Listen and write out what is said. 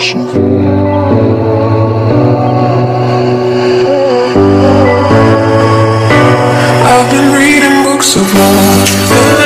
I've been reading books of love.